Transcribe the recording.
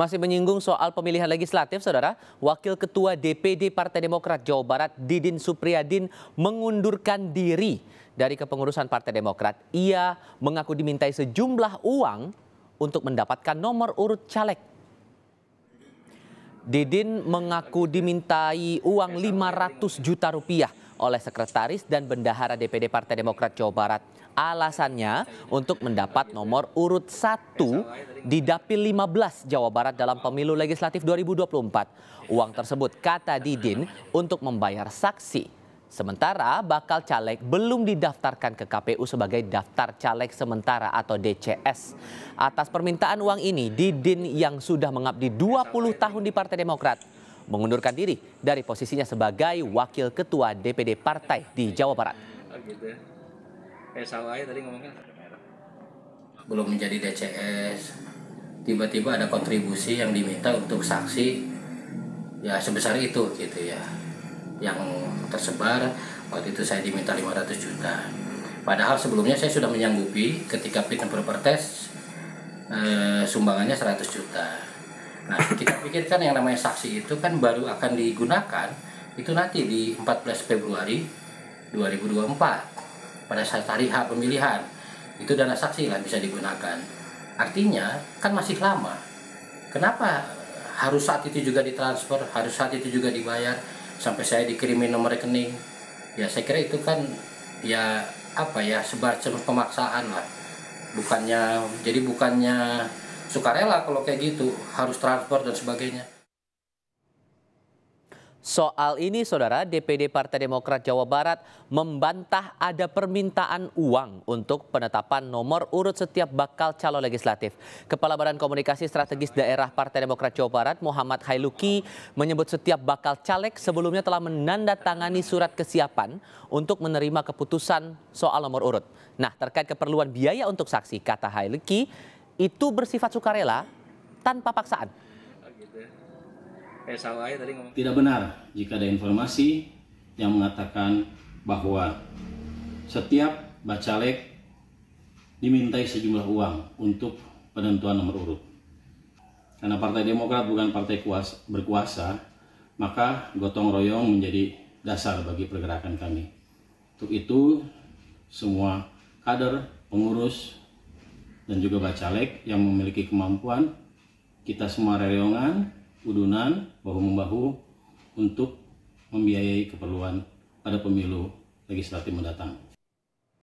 Masih menyinggung soal pemilihan legislatif, Saudara, Wakil Ketua DPD Partai Demokrat Jawa Barat Didin Supriyadin mengundurkan diri dari kepengurusan Partai Demokrat. Ia mengaku dimintai sejumlah uang untuk mendapatkan nomor urut caleg. Didin mengaku dimintai uang 500 juta rupiah oleh sekretaris dan bendahara DPD Partai Demokrat Jawa Barat. Alasannya untuk mendapat nomor urut 1 di Dapil 15 Jawa Barat dalam pemilu legislatif 2024. Uang tersebut kata Didin untuk membayar saksi. Sementara bakal caleg belum didaftarkan ke KPU sebagai daftar caleg sementara atau DCS. Atas permintaan uang ini, Didin yang sudah mengabdi 20 tahun di Partai Demokrat mengundurkan diri dari posisinya sebagai wakil ketua DPD partai di Jawa Barat. Kayak salah tadi ngomongnya. belum menjadi DCS tiba-tiba ada kontribusi yang diminta untuk saksi. Ya sebesar itu gitu ya. Yang tersebar waktu itu saya diminta 500 juta. Padahal sebelumnya saya sudah menyanggupi ketika fit and proper test eh, sumbangannya 100 juta nah kita pikirkan yang namanya saksi itu kan baru akan digunakan itu nanti di 14 Februari 2024 pada saat hari H pemilihan. Itu dana saksi lah bisa digunakan. Artinya kan masih lama. Kenapa harus saat itu juga ditransfer harus saat itu juga dibayar sampai saya dikirimin nomor rekening? Ya saya kira itu kan ya apa ya semacam pemaksaan lah. Bukannya jadi bukannya sukarela kalau kayak gitu harus transfer dan sebagainya Soal ini, Saudara, DPD Partai Demokrat Jawa Barat membantah ada permintaan uang untuk penetapan nomor urut setiap bakal calon legislatif. Kepala Badan Komunikasi Strategis Daerah Partai Demokrat Jawa Barat, Muhammad Hailuki, menyebut setiap bakal caleg sebelumnya telah menandatangani surat kesiapan untuk menerima keputusan soal nomor urut. Nah, terkait keperluan biaya untuk saksi, kata Hailuki, itu bersifat sukarela tanpa paksaan. Ngomong. Tidak benar jika ada informasi yang mengatakan bahwa setiap bacalek dimintai sejumlah uang untuk penentuan nomor urut. Karena Partai Demokrat bukan partai kuasa, berkuasa, maka gotong royong menjadi dasar bagi pergerakan kami. Untuk itu, semua kader, pengurus, dan juga bacalek yang memiliki kemampuan, kita semua reongan, udunan, bahu-membahu untuk membiayai keperluan pada pemilu legislatif mendatang.